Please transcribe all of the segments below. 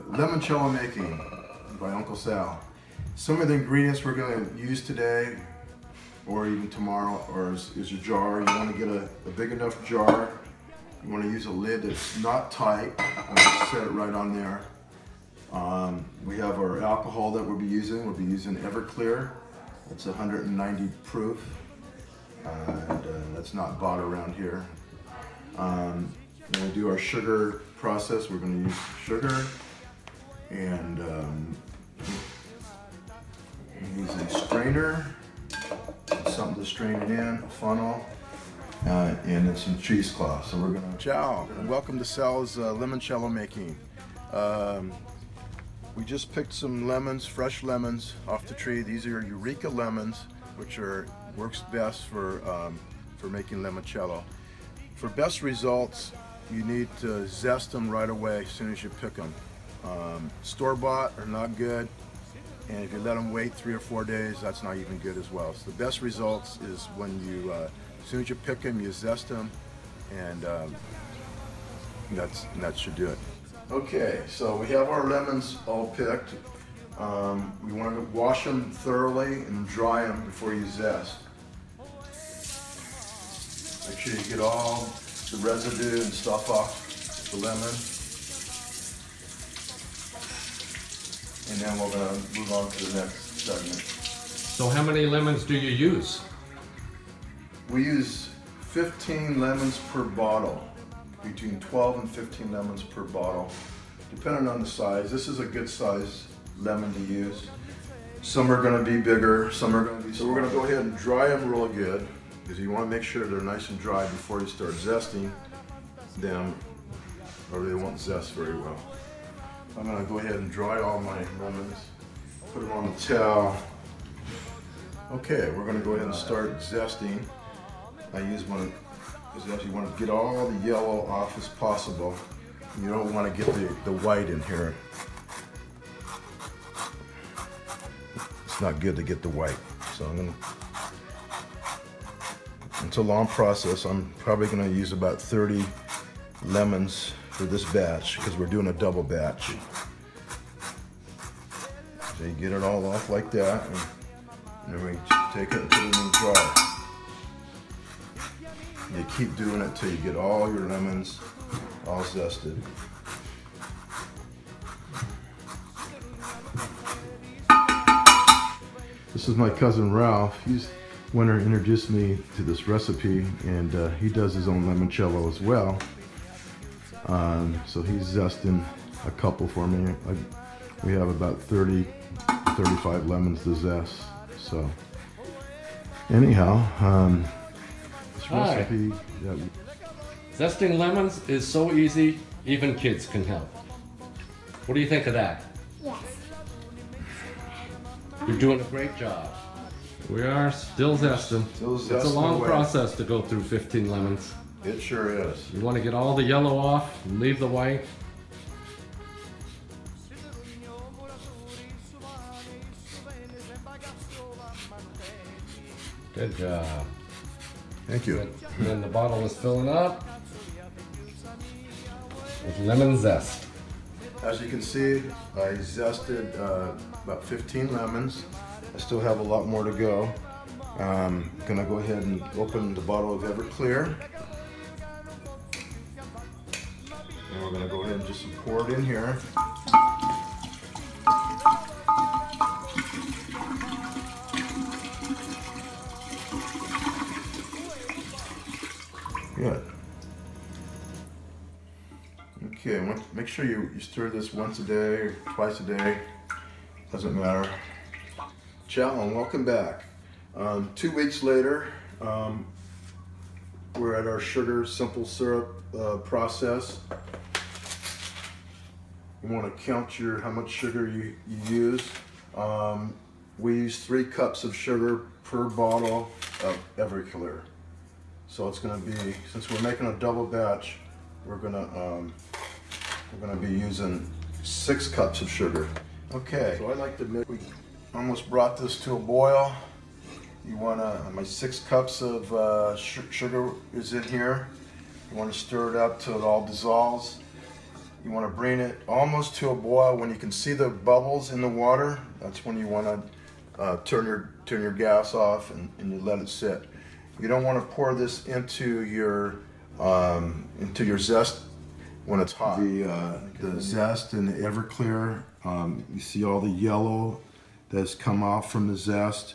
to limoncello making by Uncle Sal. Some of the ingredients we're going to use today or even tomorrow or is, is your jar. You want to get a, a, big enough jar. You want to use a lid that's not tight. I'm going to set it right on there. Um, we have our alcohol that we'll be using. We'll be using Everclear. It's 190 proof. and uh, that's not bought around here. Um, when we do our sugar process, we're going to use sugar and um, a strainer, something to strain it in, a funnel, uh, and then some cheesecloth. So we're gonna. Ciao, and welcome to Sal's uh, limoncello making. Um, we just picked some lemons, fresh lemons off the tree. These are Eureka lemons, which are works best for um, for making limoncello. For best results, you need to zest them right away as soon as you pick them. Um, Store-bought are not good, and if you let them wait three or four days, that's not even good as well. So the best results is when you, uh, as soon as you pick them, you zest them, and um, that's that should do it. Okay, so we have our lemons all picked. Um, we want to wash them thoroughly and dry them before you zest. Make sure you get all the residue and stuff off the lemon. And then we're gonna move on to the next segment. So how many lemons do you use? We use 15 lemons per bottle, between 12 and 15 lemons per bottle, depending on the size. This is a good size lemon to use. Some are gonna be bigger, some are gonna be, so we're gonna go ahead and dry them real good because you want to make sure they're nice and dry before you start zesting them or they won't zest very well. I'm to go ahead and dry all my lemons, put them on the towel. Okay, we're to go ahead and start zesting. I use one because you want to get all the yellow off as possible. You don't want to get the, the white in here. It's not good to get the white. So I'm to it's a long process. I'm probably to use about 30 lemons for this batch because we're doing a double batch. So you get it all off like that and then we take it and put it in the jar. You keep doing it till you get all your lemons all zested. This is my cousin Ralph. He's Winter introduced me to this recipe and uh, he does his own limoncello as well. Um, so he's zesting a couple for me. I, we have about 30, 35 lemons to zest. So anyhow, um, this recipe. Yeah, Zesting lemons is so easy, even kids can help. What do you think of that? Yes. You're doing a great job. We are still zesting. Still It's a long away. process to go through 15 lemons. It sure is. You want to get all the yellow off, leave the white. Good job. Thank you. And then the bottle is filling up with lemon zest. As you can see, I zested uh, about 15 lemons. I still have a lot more to go. I'm gonna go ahead and open the bottle of Everclear. And we're gonna go ahead and just pour it in here. Good. Okay, make sure you, you stir this once a day or twice a day. Doesn't matter. Ciao and welcome back. Um, two weeks later, um, we're at our sugar simple syrup uh, process. You want to count your how much sugar you, you use. Um, we use three cups of sugar per bottle of Everclear. So it's going to be, since we're making a double batch, we're going to um, we're going to be using six cups of sugar. Okay, so I like to mix. We almost brought this to a boil. You want to, my six cups of uh, sugar is in here. You want to stir it up till it all dissolves. You want to bring it almost to a boil. When you can see the bubbles in the water, that's when you want to uh, turn your turn your gas off and, and you let it sit. You don't want to pour this into your um, into your zest when it's hot. The uh, the zest and the Everclear, um, you see all the yellow that's come off from the zest,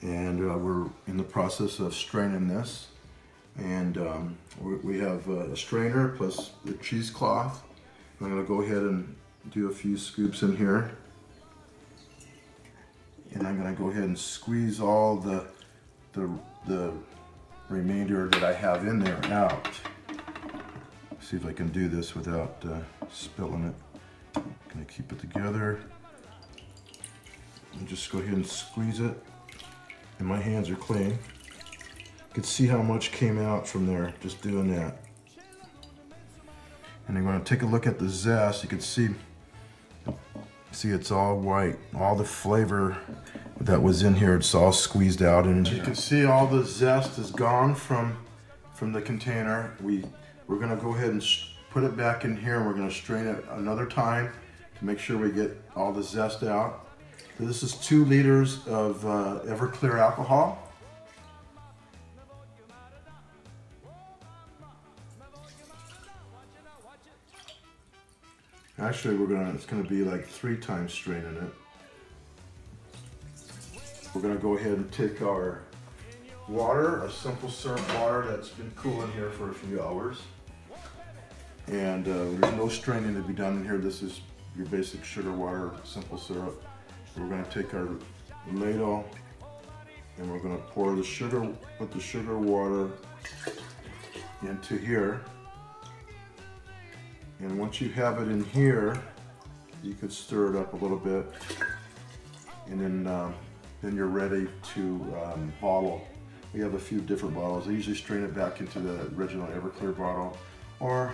and uh, we're in the process of straining this. And um, we have a strainer plus the cheesecloth. I'm gonna go ahead and do a few scoops in here. And I'm gonna go ahead and squeeze all the, the, the remainder that I have in there out. See if I can do this without uh, spilling it. Gonna keep it together. And just go ahead and squeeze it. And my hands are clean. You can see how much came out from there just doing that. And going to take a look at the zest. You can see, see it's all white. All the flavor that was in here, it's all squeezed out. And you can see all the zest is gone from from the container. We we're going to go ahead and put it back in here, and we're going to strain it another time to make sure we get all the zest out. This is two liters of uh, Everclear alcohol. Actually, we're gonna, it's gonna be like three times straining it. We're gonna go ahead and take our water, our simple syrup water that's been cooling here for a few hours. And uh, there's no straining to be done in here. This is your basic sugar water, simple syrup. We're gonna take our ladle and we're gonna pour the sugar, put the sugar water into here. And once you have it in here, you can stir it up a little bit. And then, um, then you're ready to um, bottle. We have a few different bottles. I usually strain it back into the original Everclear bottle. Or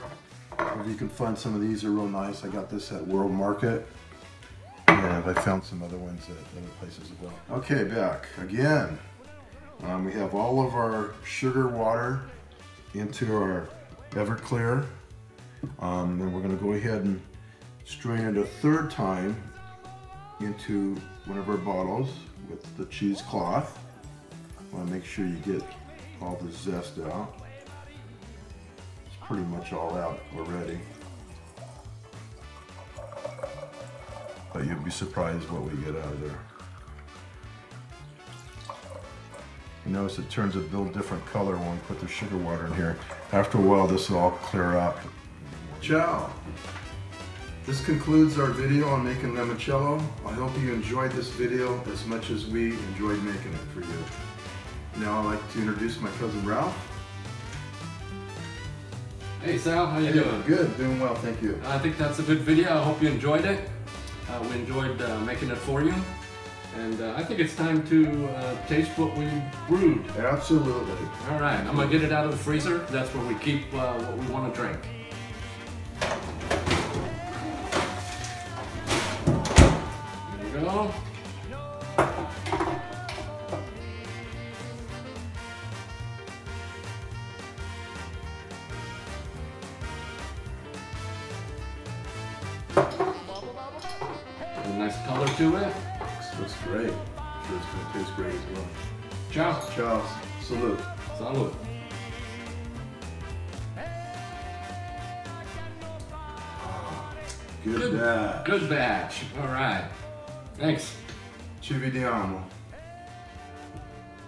if you can find some of these are real nice. I got this at World Market. And I found some other ones at other places as well. Okay, back again. Um, we have all of our sugar water into our Everclear. Um, then we're going to go ahead and strain it a third time into one of our bottles with the cheesecloth. Want to make sure you get all the zest out. It's pretty much all out already. But you'll be surprised what we get out of there. You notice it turns a little different color when we put the sugar water in here. After a while, this will all clear up. Ciao. This concludes our video on making limoncello. I hope you enjoyed this video as much as we enjoyed making it for you. Now I'd like to introduce my cousin Ralph. Hey Sal, how are you hey, doing? Good, doing well, thank you. I think that's a good video. I hope you enjoyed it. Uh, we enjoyed uh, making it for you. And uh, I think it's time to uh, taste what we brewed. Absolutely. All right, I'm gonna get it out of the freezer. That's where we keep uh, what we want to drink. Nice color to it. Looks, looks great. I'm sure it's gonna taste great as well. Ciao. Ciao. Salute. Salud. Good, Good. batch. Good batch. All right. Thanks. Ci vediamo.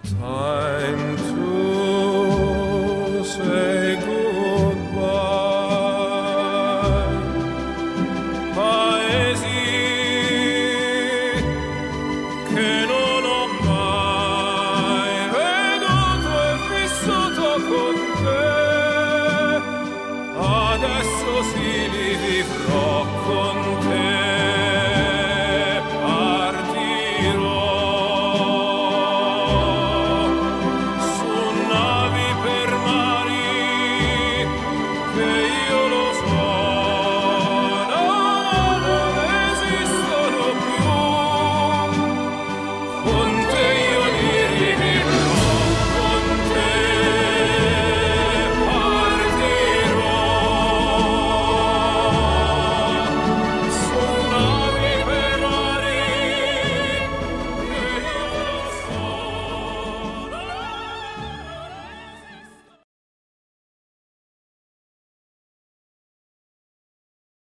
Time to say